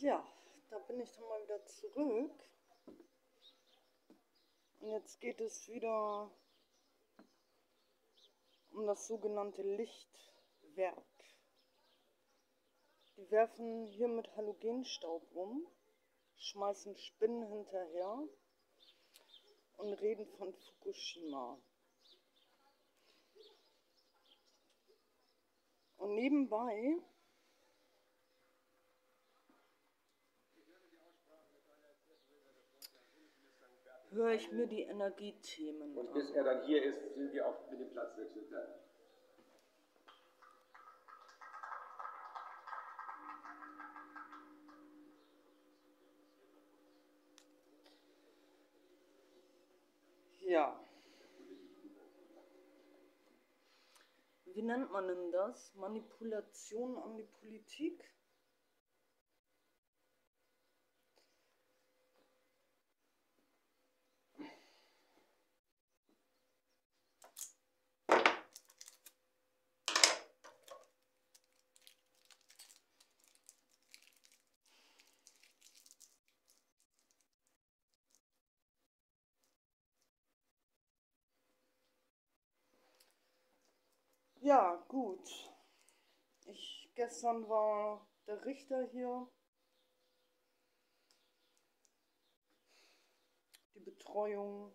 Ja, da bin ich dann mal wieder zurück. Und jetzt geht es wieder um das sogenannte Lichtwerk. Die werfen hier mit Halogenstaub rum, schmeißen Spinnen hinterher und reden von Fukushima. Und nebenbei höre ich mir die Energiethemen Und an. bis er dann hier ist, sind wir auch mit dem Platzwechsel fertig. Ja. Wie nennt man denn das? Manipulation an die Politik? Ja, gut. Ich gestern war der Richter hier. Die Betreuung,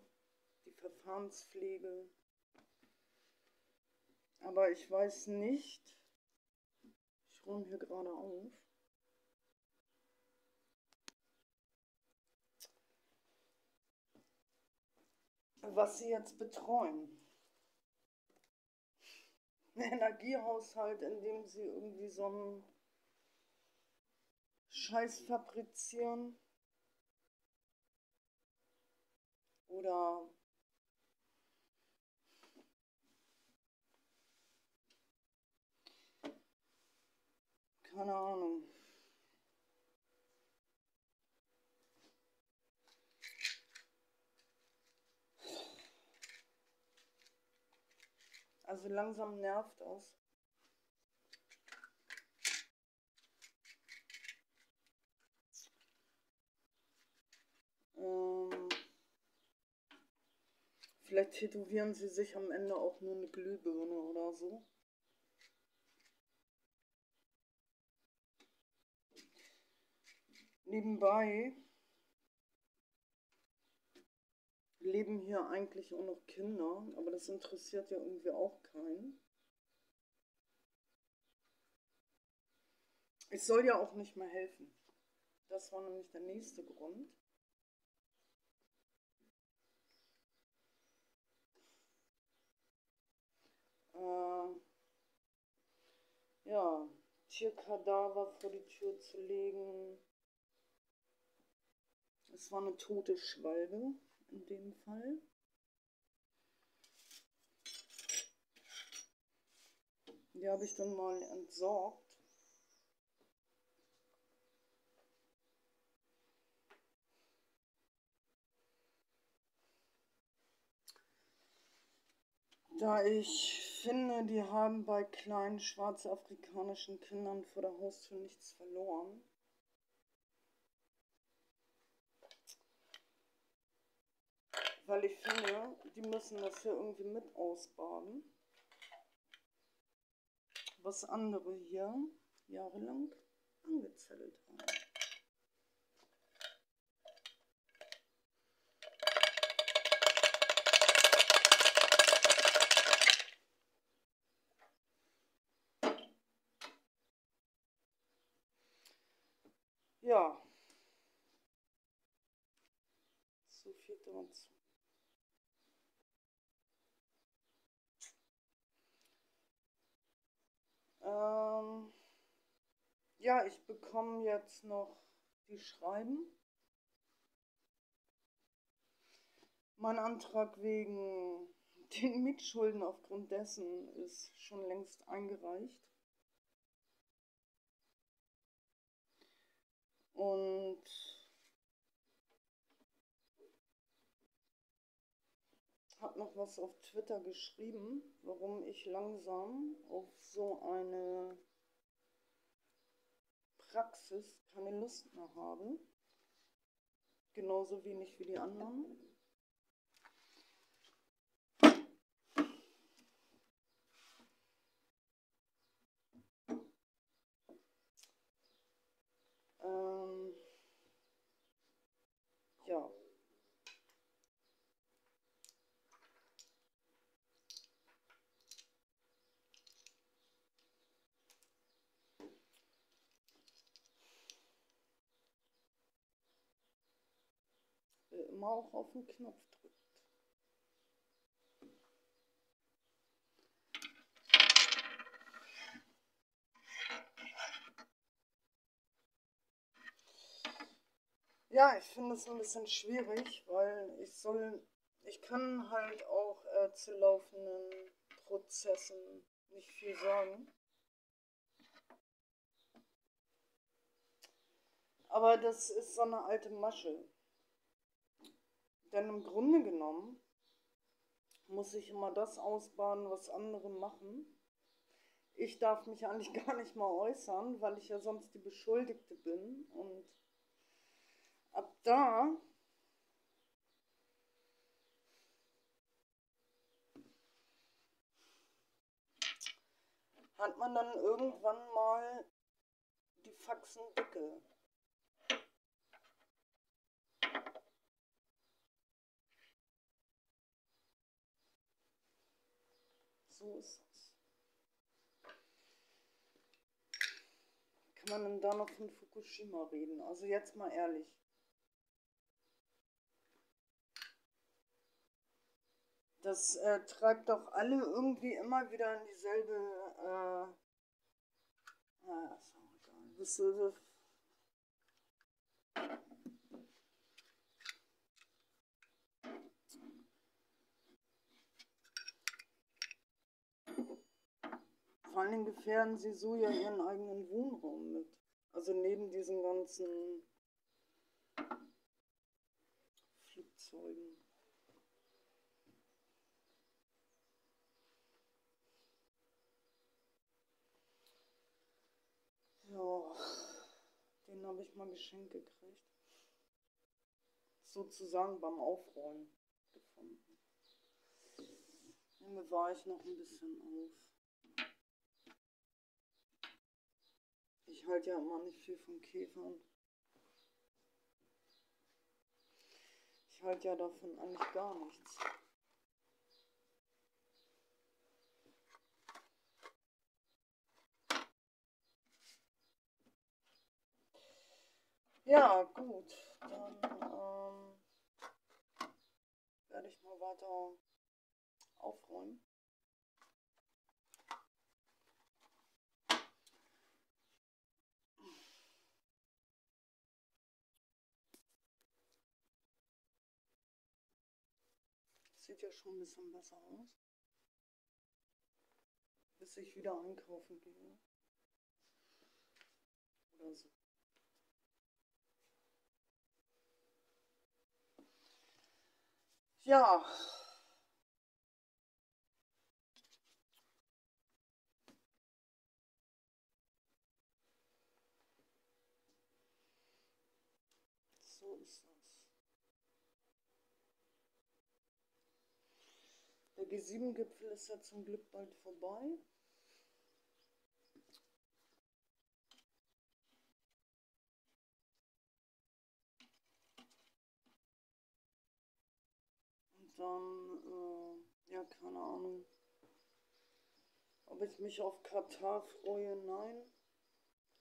die Verfahrenspflege. Aber ich weiß nicht. Ich räume hier gerade auf. Was sie jetzt betreuen. Ein Energiehaushalt, in dem sie irgendwie so einen Scheiß fabrizieren. Oder keine Ahnung. Also langsam nervt das. Ähm, vielleicht tätowieren sie sich am Ende auch nur eine Glühbirne oder so. Nebenbei leben hier eigentlich auch noch Kinder, aber das interessiert ja irgendwie auch keinen. Ich soll ja auch nicht mehr helfen. Das war nämlich der nächste Grund. Äh, ja, Tierkadaver vor die Tür zu legen. Es war eine tote Schwalbe in dem Fall. Die habe ich dann mal entsorgt. Da ich finde, die haben bei kleinen schwarzafrikanischen Kindern vor der Haustür nichts verloren. Weil ich finde, die müssen das hier irgendwie mit ausbaden. Was andere hier jahrelang angezettelt haben. Ja. So viel dazu. Ähm, ja, ich bekomme jetzt noch die Schreiben. Mein Antrag wegen den Mietschulden aufgrund dessen ist schon längst eingereicht. Und habe noch was auf Twitter geschrieben, warum ich langsam auf so eine Praxis keine Lust mehr habe. Genauso wenig wie die anderen. Ähm, ja. Wer immer auch auf den Knopf drückt. Ja, ich finde es ein bisschen schwierig, weil ich soll, ich kann halt auch äh, zu laufenden Prozessen nicht viel sagen. Aber das ist so eine alte Masche. Denn im Grunde genommen muss ich immer das ausbaden, was andere machen. Ich darf mich eigentlich gar nicht mal äußern, weil ich ja sonst die Beschuldigte bin. Und ab da hat man dann irgendwann mal die Faxen dicke. So ist es. Kann man denn da noch von Fukushima reden? Also jetzt mal ehrlich. Das äh, treibt doch alle irgendwie immer wieder in dieselbe. Äh, ah, ist auch. Allen Dingen gefährden sie so ja ihren eigenen Wohnraum mit. Also neben diesen ganzen Flugzeugen. Ja, den habe ich mal geschenkt gekriegt. Sozusagen beim Aufräumen gefunden. Den bewahre ich noch ein bisschen auf. Ich halte ja immer nicht viel von Käfern. Ich halte ja davon eigentlich gar nichts. Ja, gut. Dann ähm, werde ich mal weiter aufräumen. Sieht ja schon ein bisschen besser aus. Bis ich wieder einkaufen gehe. Oder so. Ja. So ist das. Der G7-Gipfel ist ja zum Glück bald vorbei. Und dann, äh, ja, keine Ahnung, ob ich mich auf Katar freue, nein.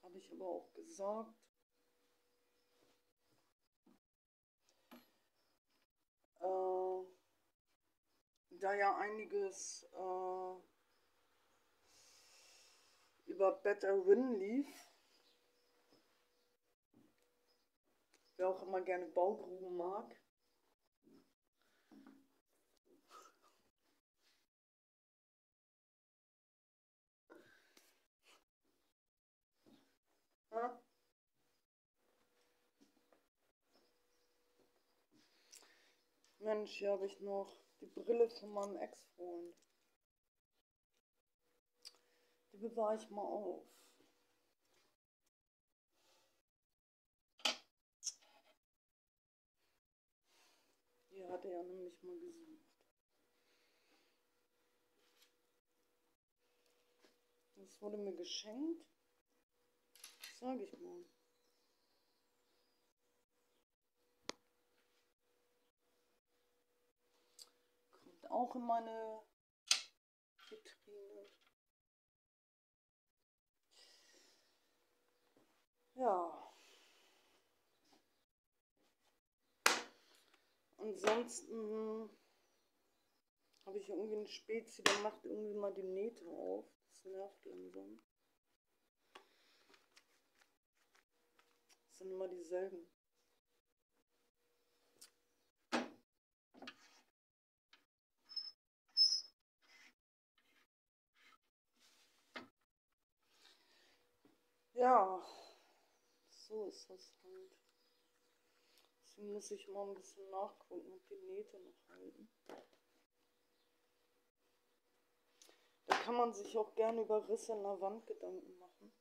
Habe ich aber auch gesagt. Äh, da ja einiges äh, über Better Win lief, wer auch immer gerne Baugruben mag. Mensch, hier habe ich noch die Brille von meinem Ex-Freund. Die bewahre ich mal auf. Die hat er ja nämlich mal gesucht. Das wurde mir geschenkt. Sage ich mal. Auch in meine Vitrine. Ja. Ansonsten habe ich irgendwie eine Spezi, der macht irgendwie mal die Nähte auf. Das nervt langsam. Das sind immer dieselben. Ja, so ist das halt. Deswegen muss ich mal ein bisschen nachgucken, ob die Nähte noch halten. Da kann man sich auch gerne über Risse in der Wand Gedanken machen.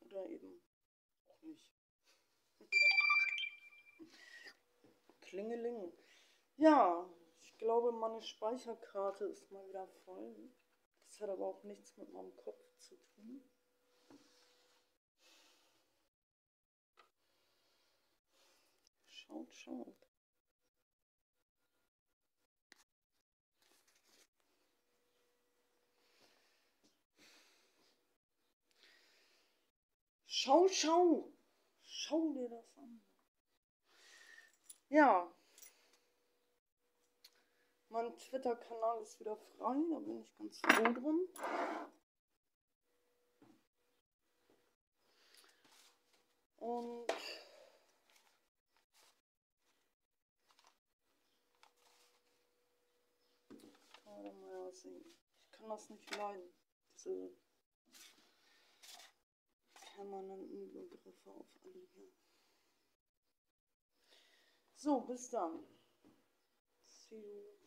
Oder eben auch nicht. Klingeling. Ja, ich glaube, meine Speicherkarte ist mal wieder voll. Das hat aber auch nichts mit meinem Kopf zu tun. Schaut, schaut. Schau, schau. Schau dir das an. Ja. Mein Twitter-Kanal ist wieder frei, da bin ich ganz froh drum. Und. Ich kann das nicht leiden, diese permanenten Begriffe auf alle hier. So, bis dann. See you.